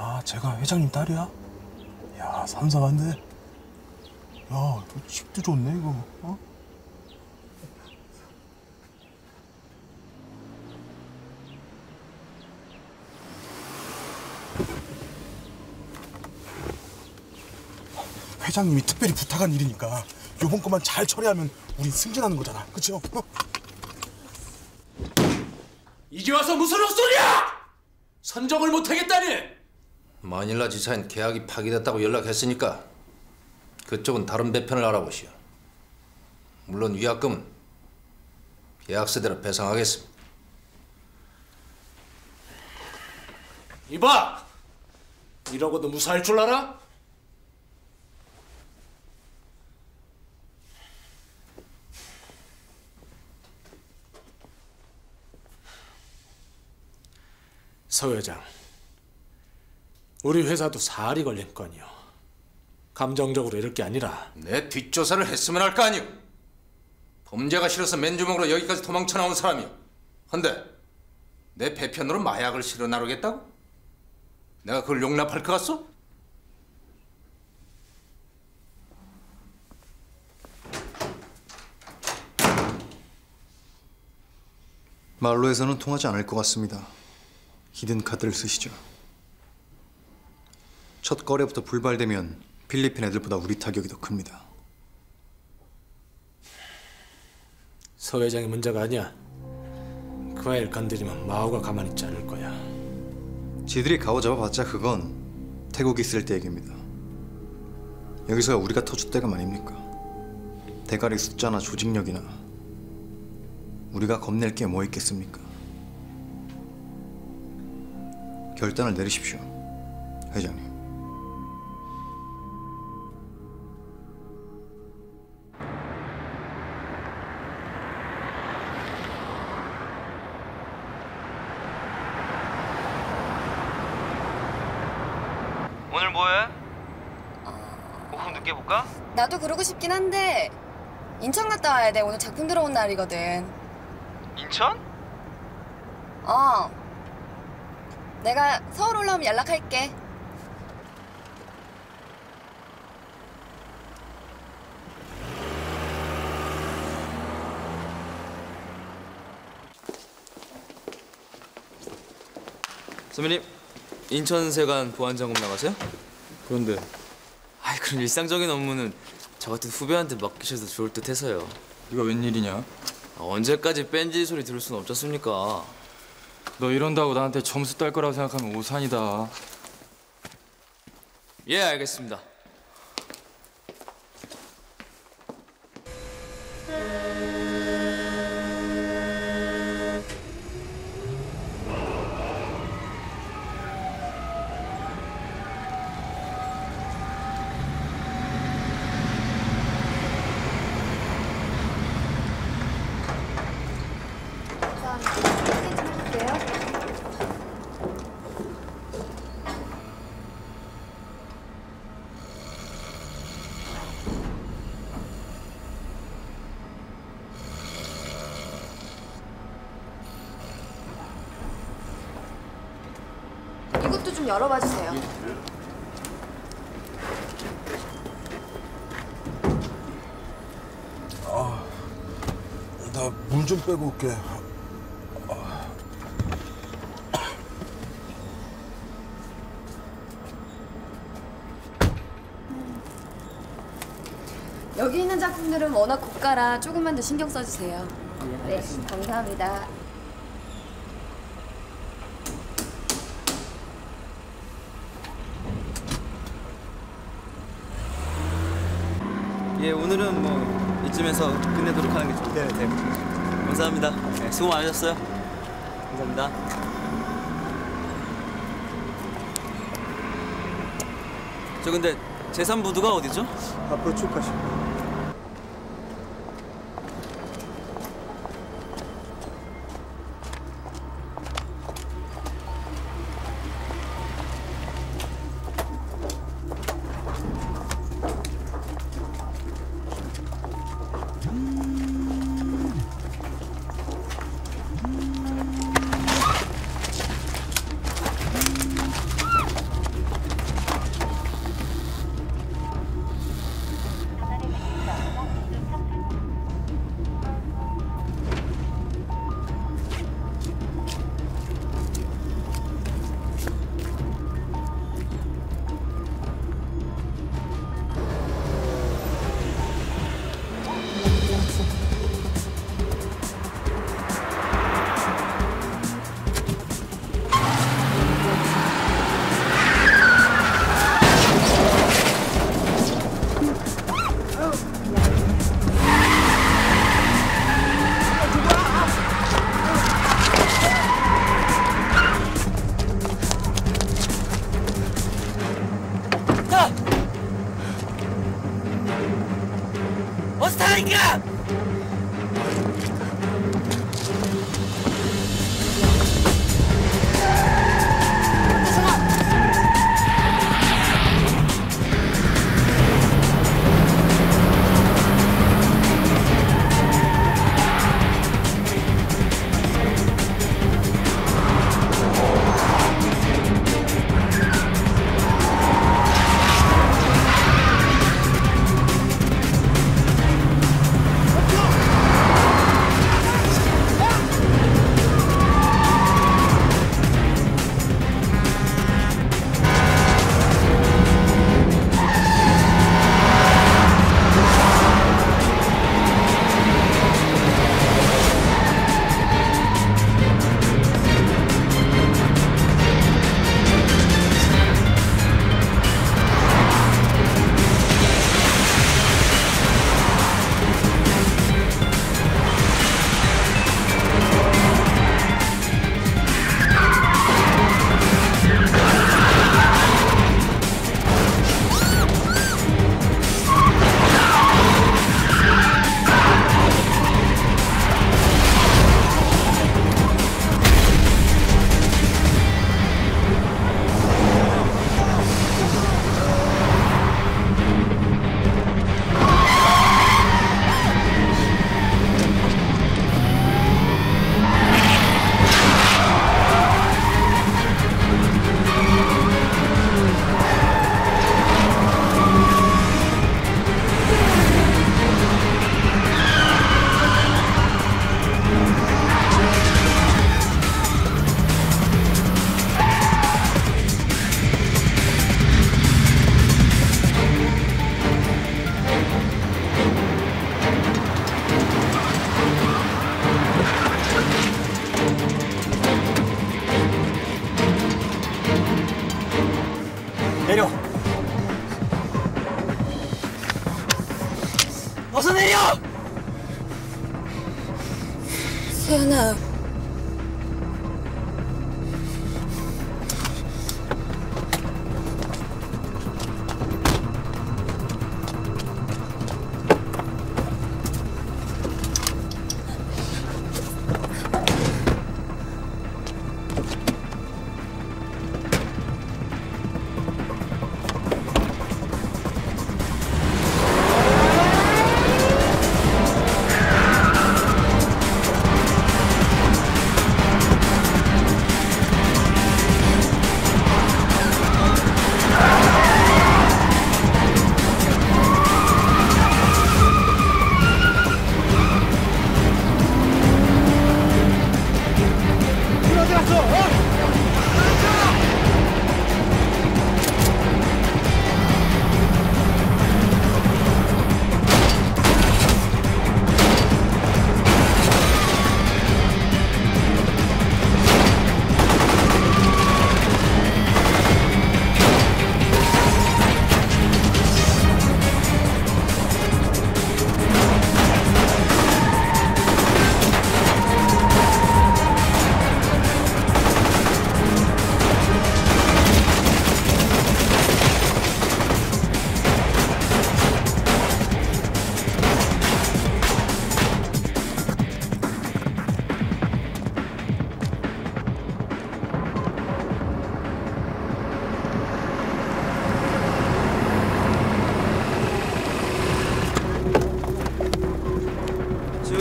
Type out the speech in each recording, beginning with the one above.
아, 제가 회장님 딸이야? 야, 삼삼한데? 야, 너 집도 좋네, 이거. 어? 회장님이 특별히 부탁한 일이니까 요번 것만 잘 처리하면 우린 승진하는 거잖아. 그쵸? 어? 이제 와서 무슨 헛소리야! 선정을 못하겠다니! 마닐라 지사인 계약이 파기됐다고 연락했으니까 그쪽은 다른 배편을 알아보시오. 물론 위약금은 계약서대로 배상하겠습니다. 이봐! 이러고도 무사할 줄 알아? 서 회장, 우리 회사도 사활이 걸린 건이요. 감정적으로 이럴 게 아니라 내 뒷조사를 했으면 할 거 아니오. 범죄가 싫어서 맨주먹으로 여기까지 도망쳐 나온 사람이오. 헌데 내 배편으로 마약을 실어 나르겠다고? 내가 그걸 용납할 것 같소? 말로 해서는 통하지 않을 것 같습니다. 히든 카드를 쓰시죠. 첫 거래부터 불발되면 필리핀 애들보다 우리 타격이 더 큽니다. 서 회장이 문제가 아니야. 그 아이를 건드리면 마오가 가만히 있지 않을 거야. 지들이 가오 잡아봤자 그건 태국이 있을 때 얘기입니다. 여기서야 우리가 터줄 때가 아닙니까? 대가리 숫자나 조직력이나 우리가 겁낼 게 뭐 있겠습니까? 결단을 내리십시오, 회장님. 오늘 뭐해? 오후 늦게 볼까? 나도 그러고 싶긴 한데 인천 갔다 와야 돼. 오늘 작품 들어온 날이거든. 인천? 어. 내가 서울 올라오면 연락할게. 선배님 인천세관 보안점검 나가세요? 그런데 아이 그런 일상적인 업무는 저 같은 후배한테 맡기셔도 좋을 듯 해서요 네가 웬일이냐? 아, 언제까지 뺀지 소리 들을 수는 없지 않습니까 너 이런다고 나한테 점수 딸 거라고 생각하면 오산이다. 예 알겠습니다 이것도 좀 열어봐 주세요. 나물 좀 빼고 올게. 여기 있는 작품들은 워낙 고가라 조금만 더 신경 써주세요. 네, 감사합니다. 예 오늘은 뭐 이쯤에서 끝내도록 하는 게 좋을 것 같아요 감사합니다 네, 수고 많으셨어요 감사합니다 저 근데 제3부두가 어디죠? 앞으로 쭉. 수 何?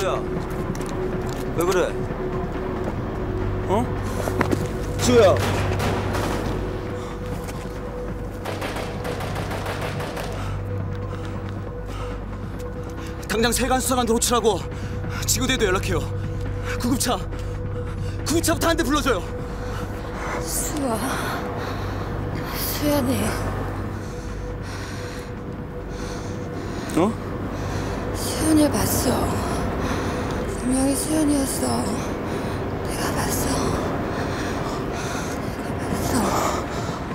지우야. 왜 그래? 어? 지우야. 당장 세관 수사관들 호출하고 지구대도 연락해요. 구급차. 구급차부터 한 대 불러줘요. 수아. 수연이. 어? 수연이를 봤어. 분명히 수연이었어.